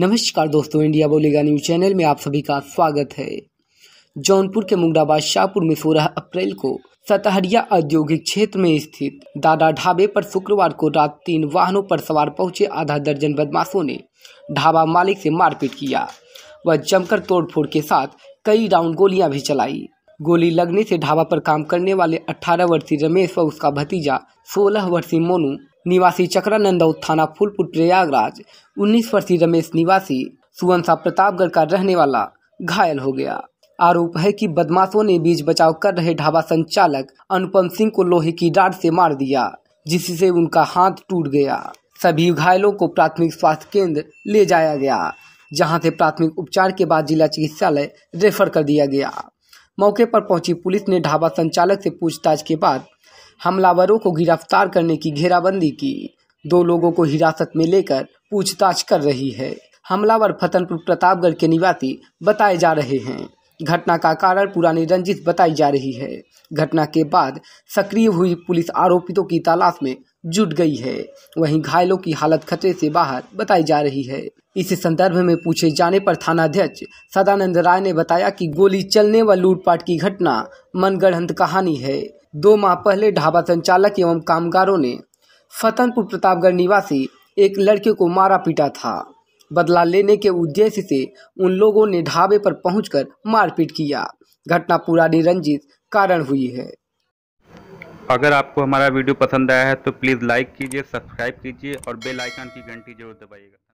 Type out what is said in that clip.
नमस्कार दोस्तों, इंडिया बोलेगा न्यूज़ चैनल में आप सभी का स्वागत है। जौनपुर के मुंगडाबाद, शाहपुर में 16 अप्रैल को सतहरिया औद्योगिक क्षेत्र में स्थित दादा ढाबे पर शुक्रवार को रात तीन वाहनों पर सवार पहुँचे आधा दर्जन बदमाशों ने ढाबा मालिक से मारपीट किया। वह जमकर तोड़फोड़ के साथ कई राउंड गोलियाँ भी चलाई। गोली लगने से ढाबा पर काम करने वाले 18 वर्षीय रमेश व उसका भतीजा 16 वर्षीय मोनू, निवासी चक्रानंदौ थाना फूलपुर, प्रयागराज। 19 वर्षीय रमेश निवासी सुवंसा प्रतापगढ़ का रहने वाला घायल हो गया। आरोप है कि बदमाशों ने बीच बचाव कर रहे ढाबा संचालक अनुपम सिंह को लोहे की डाट से मार दिया, जिससे उनका हाथ टूट गया। सभी घायलों को प्राथमिक स्वास्थ्य केंद्र ले जाया गया, जहाँ से प्राथमिक उपचार के बाद जिला चिकित्सालय रेफर कर दिया गया। मौके पर पहुँची पुलिस ने ढाबा संचालक से पूछताछ के बाद हमलावरों को गिरफ़्तार करने की घेराबंदी की। दो लोगों को हिरासत में लेकर पूछताछ कर रही है। हमलावर फतनपुर प्रतापगढ़ के निवासी बताए जा रहे हैं। घटना का कारण पुरानी रंजिश बताई जा रही है। घटना के बाद सक्रिय हुई पुलिस आरोपितों की तलाश में जुट गई है। वहीं घायलों की हालत खतरे से बाहर बताई जा रही है। इस संदर्भ में पूछे जाने पर थानाध्यक्ष सदानंद राय ने बताया कि गोली चलने व लूटपाट की घटना मनगढ़ंत कहानी है। दो माह पहले ढाबा संचालक एवं कामगारों ने फतनपुर प्रतापगढ़ निवासी एक लड़के को मारा पीटा था। बदला लेने के उद्देश्य से उन लोगों ने ढाबे पर पहुंचकर मारपीट किया। घटना पूरा निरंजित कारण हुई है। अगर आपको हमारा वीडियो पसंद आया है तो प्लीज़ लाइक कीजिए, सब्सक्राइब कीजिए और बेल आइकन की घंटी ज़रूर दबाइएगा।